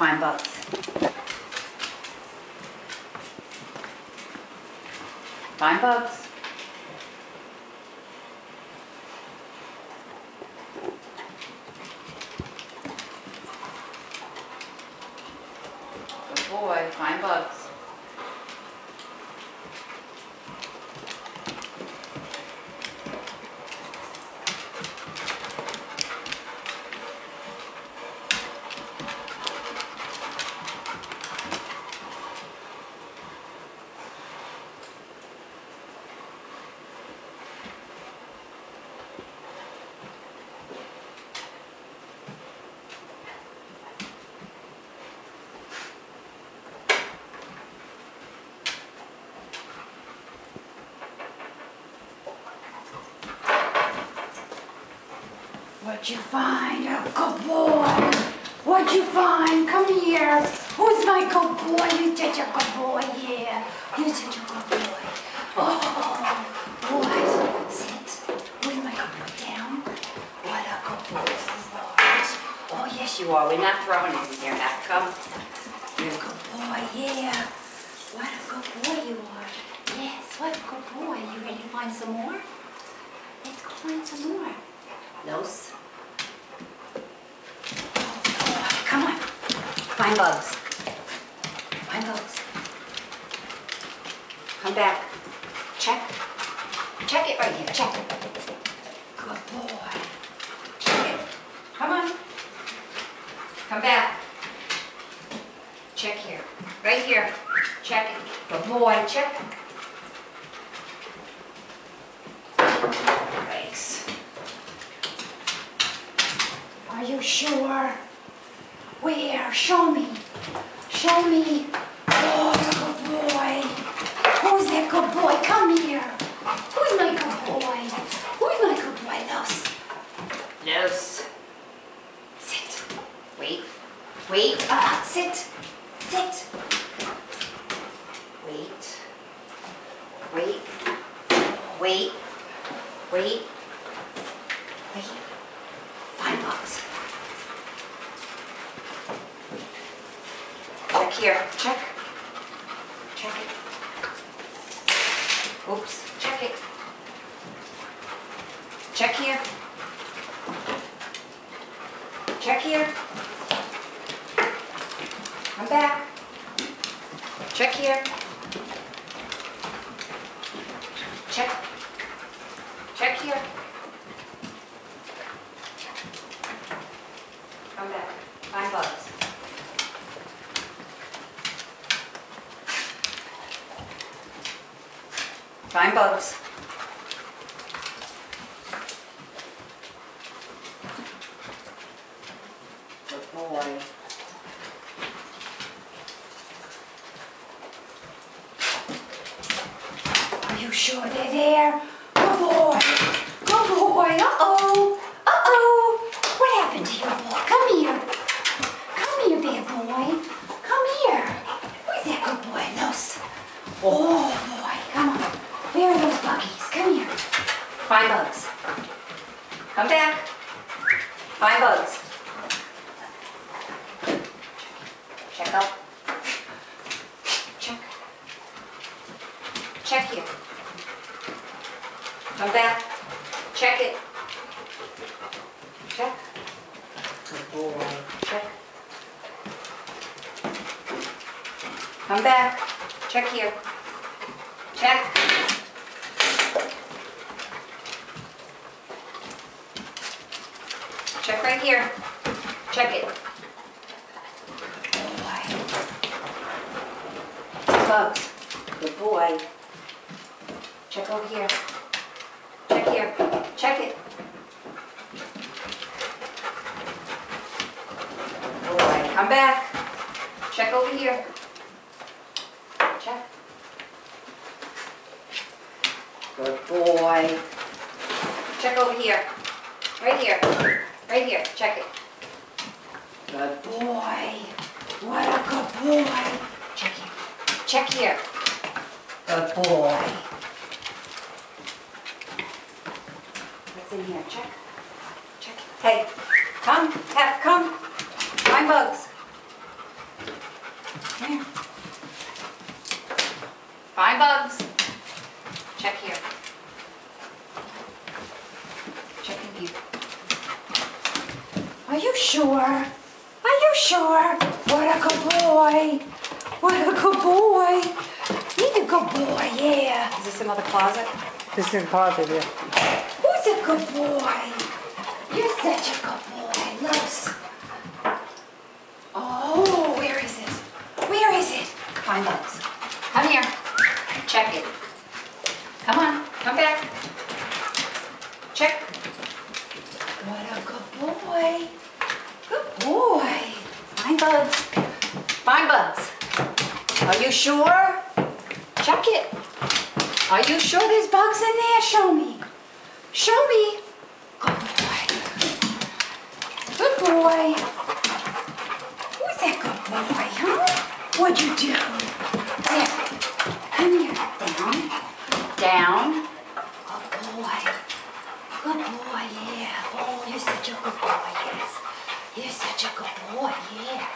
Find bugs. Find bugs. Good boy, find bugs. What'd you find? A good boy. What'd you find? Come here. Who's my good boy? You're such a good boy, yeah. You're such a good boy. Oh, boy. Sit. Where's my good boy? Down. What a good boy you. Oh, yes, you are. We're not throwing it in here. Now, come. You're a good boy, yeah. What a good boy you are. Yes, what a good boy. You ready to find some more? Let's go find some more. Los. Come on. Find bugs. Find bugs. Come back. Check. Check it right here. Check. Good boy. Check it. Come on. Come back. Check here. Right here. Check it. Good boy. Check. Thanks. Are you sure? Where? Show me. Show me. Oh, good boy. Who's that good boy? Come here. Who's my good boy? Who's my good boy? Los. Los. Sit. Wait. Wait. Uh, sit. Sit. Wait. Wait. Wait. Wait. Find bugs. Check here. Check. Check it. Oops. Check it. Check here. Check here. Come back. Check here. Check. Check here. Come back. Find bugs. Find bugs. Good boy. Are you sure they're there? Good boy. Good boy. Uh-oh. Uh-oh. What happened to your boy? Come here. Come here, big boy. Come here. Where's that good boy? Los. Oh, boy. Come on. Where are those buggies? Come here. Find bugs. Come back. Find bugs. Check up. Check. Check here. Come back. Check it. Check. Check. Come back. Check here. Check. Check right here. Check it. Good boy. Good boy. Check over here. Check here. Check it. Good boy. Come back. Check over here. Check. Good boy. Check over here. Right here. Right here. Check it. Good boy. What a good boy. Check here. Check here. Good boy. What's in here? Check. Check. Hey, come, Tap, come. Find bugs. Here. Find bugs. Check here. Check in here. Are you sure? Are you sure? What a good boy. Yeah. Another closet? This is positive. Who's a good boy? You're such a good boy. Loves. Oh, where is it? Where is it? Find bugs. Come here. Check it. Come on, come back. Check. What a good boy. Good boy. Find bugs. Find bugs. Are you sure? Check it. Are you sure there's bugs in there? Show me. Show me. Good boy. Good boy. Who's that good boy, huh? What'd you do? There. Come here. Down. Down. Good boy. Good boy, yeah. Oh, you're such a good boy, yes. You're such a good boy, yeah.